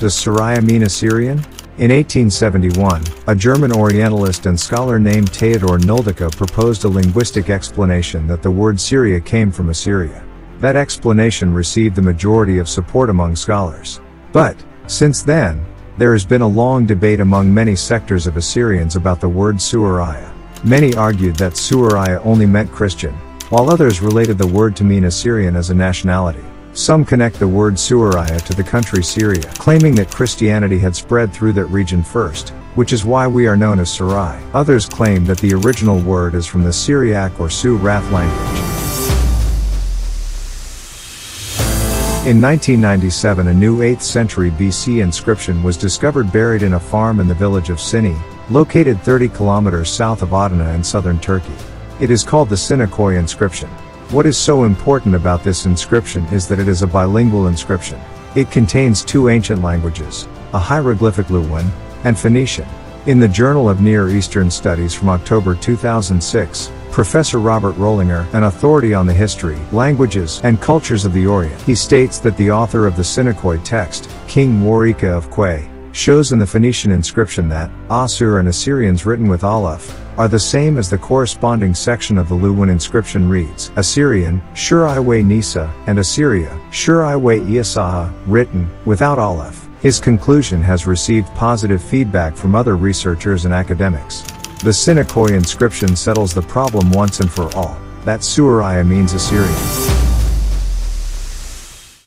Does Suraya mean Assyrian? In 1871, a German Orientalist and scholar named Theodor Nöldeke proposed a linguistic explanation that the word Syria came from Assyria. That explanation received the majority of support among scholars. But, since then, there has been a long debate among many sectors of Assyrians about the word Suariah. Many argued that Suariah only meant Christian, while others related the word to mean Assyrian as a nationality. Some connect the word Suariah to the country Syria, claiming that Christianity had spread through that region first, which is why we are known as Sarai. Others claim that the original word is from the Syriac or Suerath language. In 1997 a new 8th century BC inscription was discovered buried in a farm in the village of Sini, located 30 kilometers south of Adana in southern Turkey. It is called the Cinekoy inscription. What is so important about this inscription is that it is a bilingual inscription. It contains two ancient languages, a hieroglyphic Luwian, and Phoenician. In the Journal of Near Eastern Studies from October 2006, Professor Robert Rollinger, an authority on the history, languages, and cultures of the Orient, he states that the author of the Cinekoy text, King Warika of Que, shows in the Phoenician inscription that Assur and Assyrians written with Aleph are the same as the corresponding section of the Luwian inscription reads Assyrian, Shuriwe Nisa, and Assyria, Shuriwe Iasaha, written without Aleph. His conclusion has received positive feedback from other researchers and academics. The Cinekoy inscription settles the problem once and for all, that Suariah means Assyrian.